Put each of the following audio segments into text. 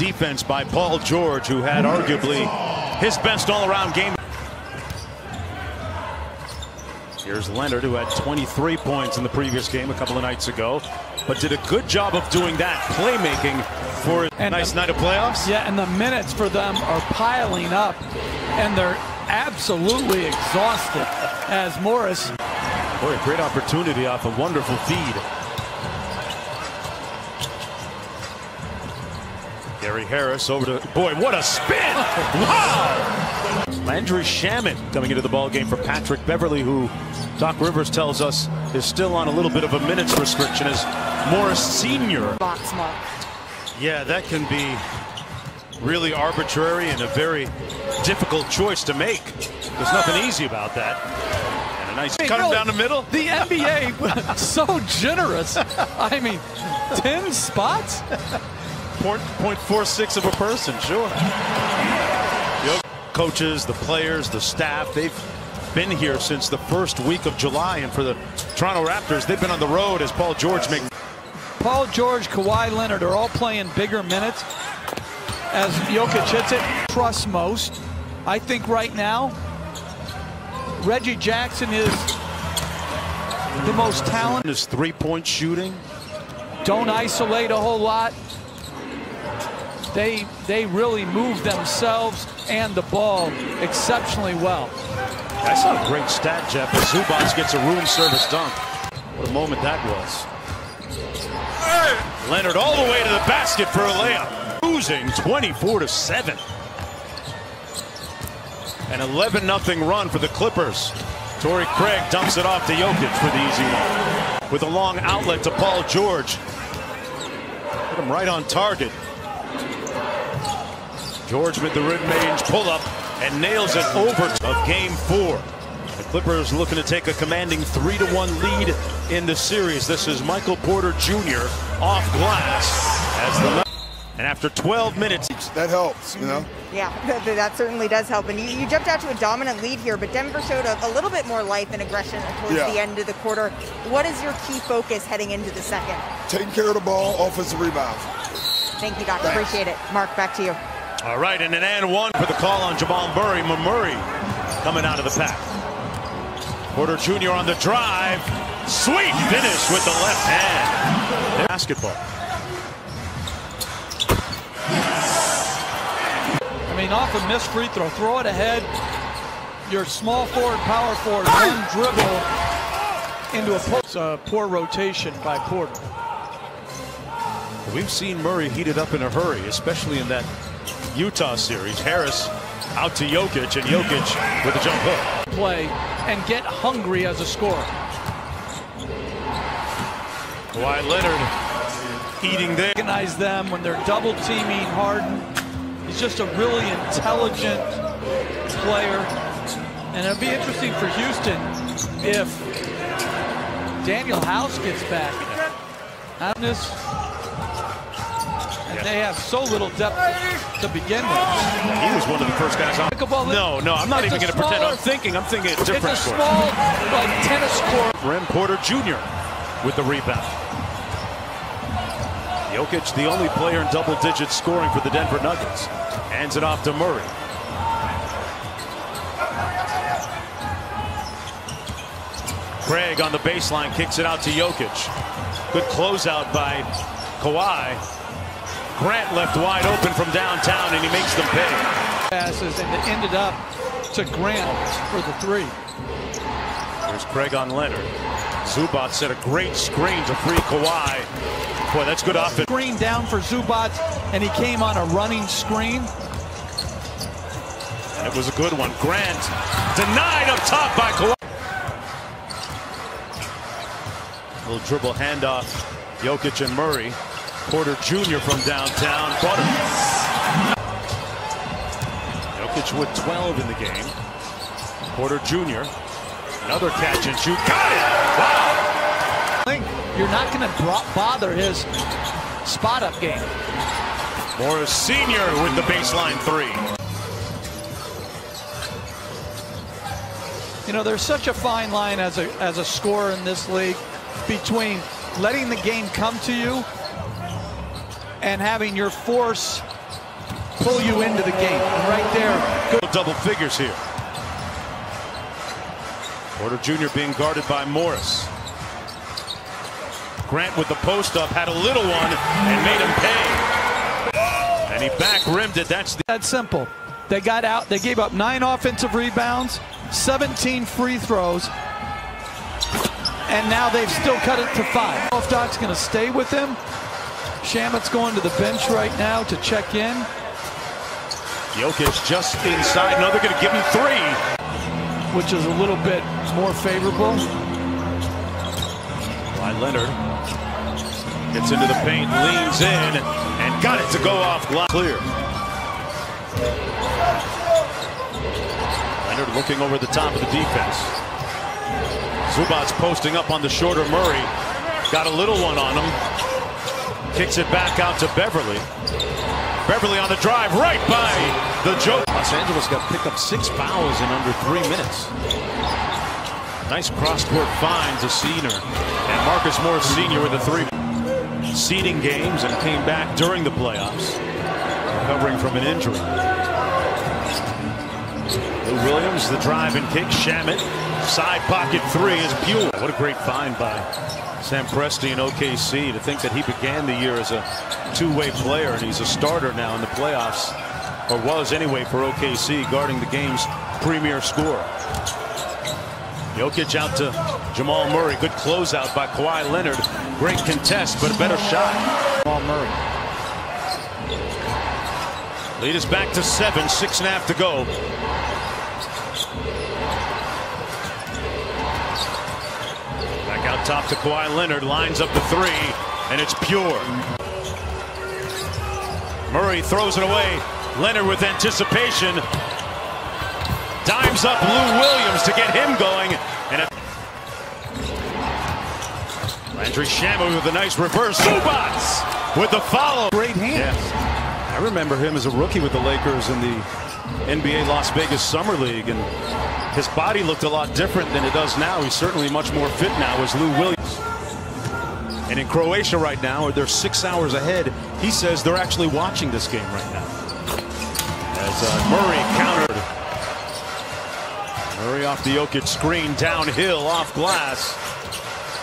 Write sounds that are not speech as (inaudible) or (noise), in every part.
defense by Paul George, who had arguably his best all-around game. Here's Leonard, who had 23 points in the previous game a couple of nights ago, but did a good job of doing that, playmaking for a nice the- night of playoffs. Yeah, and the minutes for them are piling up, and they're absolutely exhausted as Morris. Boy, a great opportunity off a wonderful feed. Gary Harris over to, boy, what a spin! Wow! Landry Shamet coming into the ball game for Patrick Beverley, who Doc Rivers tells us is still on a little bit of a minutes restriction as Morris Sr. box mark. Yeah, that can be really arbitrary and a very difficult choice to make. There's nothing easy about that. And a nice mean, cut him really, down the middle. The NBA (laughs) so generous. I mean, 10 spots? Point, point four six of a person, sure. The coaches, the players, the staff, they've been here since the first week of July. And for the Toronto Raptors, they've been on the road as Paul George makes Paul George, Kawhi Leonard are all playing bigger minutes. As Jokic hits it, trust most. I think right now, Reggie Jackson is the most talented. his three-point shooting. Don't isolate a whole lot. They they really move themselves and the ball exceptionally well. I saw a great stat, Jeff, as Zubac gets a room service dunk. What a moment that was. Leonard all the way to the basket for a layup. Losing 24 to 7. An 11 0 run for the Clippers. Torrey Craig dumps it off to Jokic for the easy one. With a long outlet to Paul George. Put him right on target. George with the mid-range pull-up and nails it over of game four. The Clippers looking to take a commanding 3 to one lead in the series. This is Michael Porter Jr. off glass as the and after 12 minutes that helps, you know. Yeah, that, that certainly does help. And you, you jumped out to a dominant lead here, but Denver showed a, a little bit more life and aggression towards Yeah. the end of the quarter. What is your key focus heading into the second? Taking care of the ball, offensive rebound. Thank you, Doc. Thanks. Appreciate it. Mark, back to you. All right, and an and one for the call on Jamal Murray. Murray coming out of the pack. Porter Jr. on the drive. Sweet finish with the left hand. Basketball. I mean, off a missed free throw, throw it ahead. Your small forward, power forward, one dribble into a post. Uh, poor rotation by Porter. We've seen Murray heated up in a hurry, especially in that Utah series. Harris out to Jokic, and Jokic with a jump hook. Play and get hungry as a scorer. Kawhi Leonard eating there. Recognize them when they're double teaming Harden. He's just a really intelligent player. And it'll be interesting for Houston if Danuel House gets back. On and they have so little depth to begin with. He was one of the first guys on. No, no, I'm not It's even going to pretend. I'm thinking. I'm thinking a different It's a score. small, like tennis court. Rim Porter Jr. with the rebound. Jokic, the only player in double digits scoring for the Denver Nuggets. Hands it off to Murray. Craig on the baseline kicks it out to Jokic. Good closeout by Kawhi. Grant left wide open from downtown and he makes them pay. passes and it ended up to Grant for the three. Here's Craig on Leonard. Zubac set a great screen to free Kawhi. Boy, that's good offense. Screen down for Zubac, and he came on a running screen. And it was a good one. Grant denied up top by Kawhi. Little dribble handoff. Jokic and Murray. Porter Jr. from downtown. Him. Jokic with 12 in the game. Porter Jr. Another catch and shoot. Got it! Wow! You're not going to bother his spot up game. Morris Sr. with the baseline three. You know, there's such a fine line as a as a scorer in this league between letting the game come to you and having your force pull you into the game. And right there, good. Double figures here. Porter Jr. being guarded by Morris. Grant with the post up had a little one and made him pay. And he back rimmed it. That's the that simple. They got out. They gave up nine offensive rebounds, 17 free throws, and now they've still cut it to five. If Doc's going to stay with him. Shamet's going to the bench right now to check in. Jokic just inside. No, they're going to give him three. which is a little bit more favorable. By Leonard. Gets into the paint, leans in, and got it to go off glass. Clear. Leonard looking over the top of the defense. Zubac posting up on the shorter Murray. Got a little one on him. Kicks it back out to Beverley. Beverley on the drive, right by the joke. Los Angeles got picked up six fouls in under three minutes. Nice cross-court find to Senior. And Marcus Morris Sr. with a three. Seeding games and came back during the playoffs. Recovering from an injury. Lou Williams, the drive and kick. Shamet, side pocket three is pure. What a great find by Sam Presti in OKC to think that he began the year as a two-way player and he's a starter now in the playoffs, or was anyway for OKC, guarding the game's premier scorer. Jokic out to Jamal Murray. Good closeout by Kawhi Leonard. Great contest, but a better shot. Jamal Murray. Lead is back to seven, six and a half to go. Out top to Kawhi Leonard, lines up the three, and it's pure. Murray throws it away. Leonard with anticipation. Dimes up Lou Williams to get him going. And a Landry Shamet with a nice reverse. Zubac with the follow. Great hands. I remember him as a rookie with the Lakers in the NBA Las Vegas Summer League, and his body looked a lot different than it does now. He's certainly much more fit now as Lou Williams. And in Croatia right now, or they're six hours ahead. He says they're actually watching this game right now. As uh, Murray countered. Murray off the Jokic screen, downhill, off glass.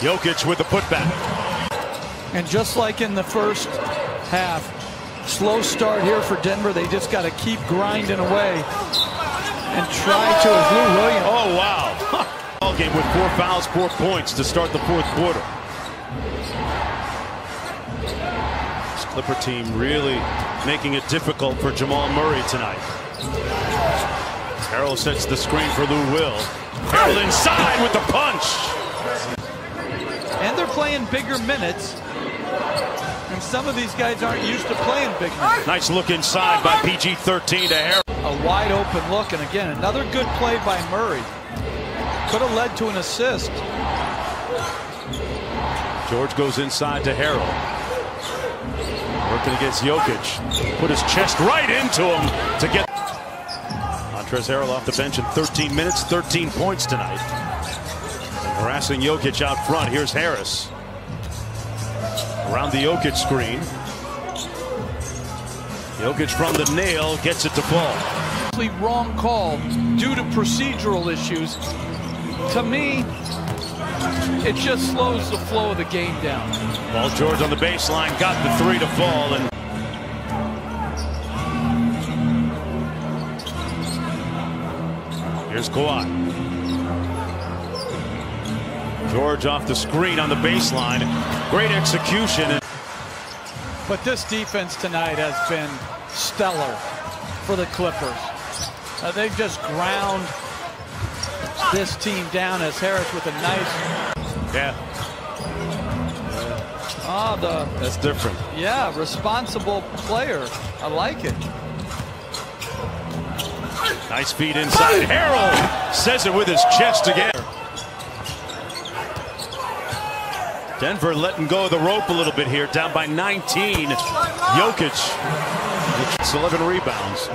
Jokic with the putback. And just like in the first half, slow start here for Denver. They just got to keep grinding away and try to, Lou Williams. Oh, wow. (laughs) All game with four fouls, four points to start the fourth quarter. This Clipper team really making it difficult for Jamal Murray tonight. Harrell sets the screen for Lou Will. Harrell inside with the punch. And they're playing bigger minutes. And some of these guys aren't used to playing big minutes. Nice look inside by PG-13 to Harrell. A wide open look. And again, another good play by Murray. Could have led to an assist. George goes inside to Harrell. Working against Jokic. Put his chest right into him to get. Montrezl Harrell off the bench in 13 minutes, 13 points tonight. Harassing Jokic out front. Here's Harris. Around the Jokic screen. Jokic from the nail gets it to fall. Actually wrong call due to procedural issues. To me, it just slows the flow of the game down. Paul George on the baseline got the three to fall and here's Kawhi. George off the screen on the baseline. Great execution. But this defense tonight has been stellar for the Clippers. Uh, they've just ground this team down as Harris with a nice, Yeah, ah, the, that's different. yeah, responsible player. I like it. Nice feed inside. Harrell says it with his chest again. Denver letting go of the rope a little bit here, down by 19. Jokic, it's 11 rebounds.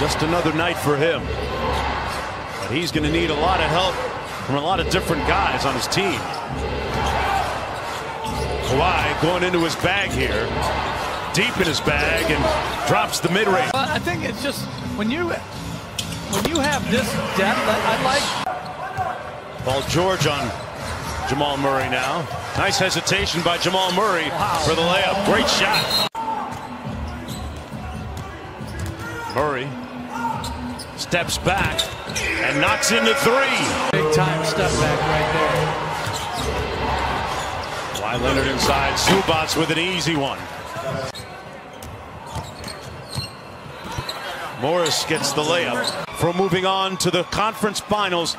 Just another night for him. But he's going to need a lot of help from a lot of different guys on his team. Kawhi going into his bag here. deep in his bag and drops the mid-range. I think it's just when you when you have this depth, I, I like Paul George on Jamal Murray now. Nice hesitation by Jamal Murray Wow. for the layup. Great shot. Murray steps back and knocks in the three. big time step back right there. Why Leonard inside. Zubac with an easy one. Morris gets the layup for moving on to the conference finals